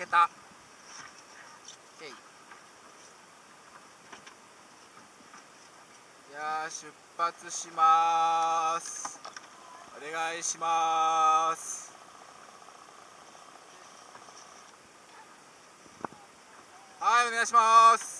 けた。いや出発します。お願いします。はいお願いします。